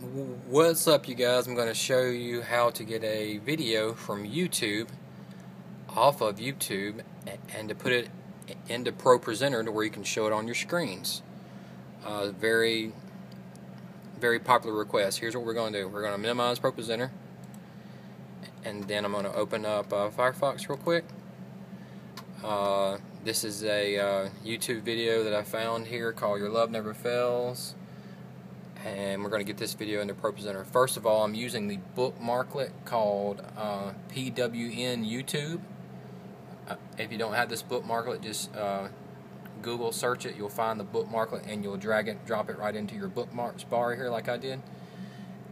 What's up you guys? I'm going to show you how to get a video from YouTube off of YouTube and to put it into Pro Presenter to where you can show it on your screens. Uh, very very popular request. Here's what we're going to do. We're going to minimize Pro Presenter and then I'm going to open up uh, Firefox real quick. Uh, this is a uh, YouTube video that I found here called Your Love Never Fails and we're going to get this video into ProPresenter. First of all, I'm using the bookmarklet called uh, PWN YouTube. Uh, if you don't have this bookmarklet, just uh, Google search it. You'll find the bookmarklet and you'll drag it, drop it right into your bookmarks bar here like I did.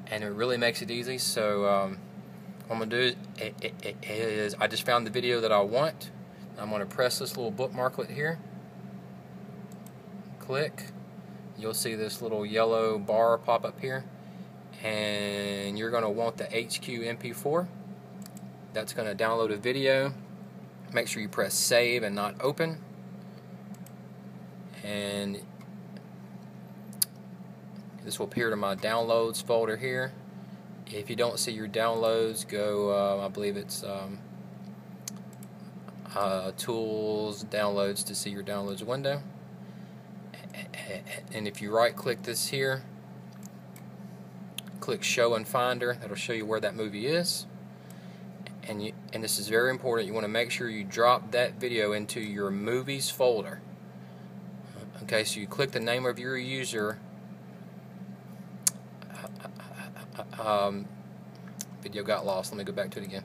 And it really makes it easy. So um, what I'm going to do is, is I just found the video that I want. I'm going to press this little bookmarklet here. Click you'll see this little yellow bar pop up here. And you're going to want the HQ MP4 that's going to download a video. Make sure you press save and not open. And this will appear to my downloads folder here. If you don't see your downloads go uh, I believe it's um, uh, tools downloads to see your downloads window and if you right click this here click show in finder that'll show you where that movie is. And you and this is very important you want to make sure you drop that video into your movies folder. Okay so you click the name of your user. Um, video got lost let me go back to it again.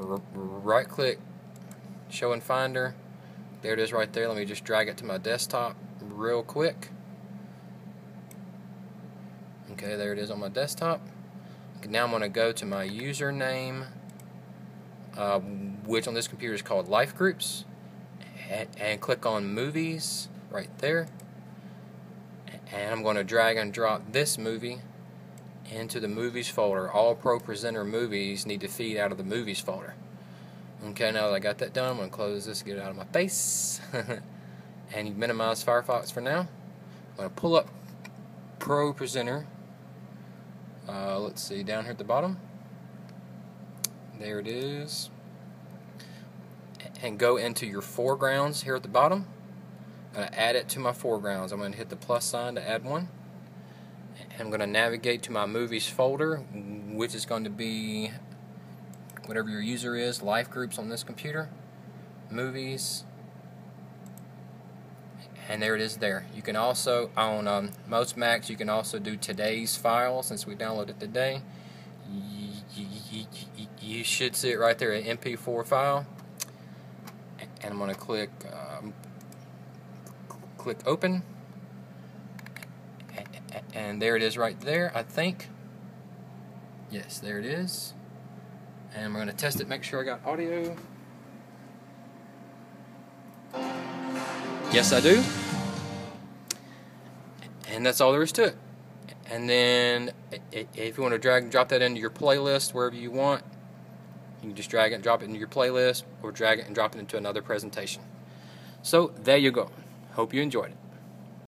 R right click show in finder. There it is right there let me just drag it to my desktop real quick. Okay, there it is on my desktop. Now I'm going to go to my username, uh, which on this computer is called Life Groups, and, and click on Movies right there. And I'm going to drag and drop this movie into the Movies folder. All Pro Presenter movies need to feed out of the Movies folder. Okay, now that I got that done, I'm going to close this, get it out of my face. and you minimize Firefox for now. I'm going to pull up Pro Presenter. Uh, let's see, down here at the bottom. There it is. And go into your foregrounds here at the bottom. I'm going to add it to my foregrounds. I'm going to hit the plus sign to add one. And I'm going to navigate to my movies folder, which is going to be whatever your user is, life groups on this computer, movies, and there it is there. You can also, on um, most Macs, you can also do today's file since we downloaded today. You, you, you, should see it right there, an MP4 file. And I'm going to click um, click open. And there it is right there, I think. Yes, there it is. And we're going to test it, make sure I got audio. Yes, I do. And that's all there is to it. And then if you want to drag and drop that into your playlist wherever you want, you can just drag it and drop it into your playlist or drag it and drop it into another presentation. So there you go. Hope you enjoyed it.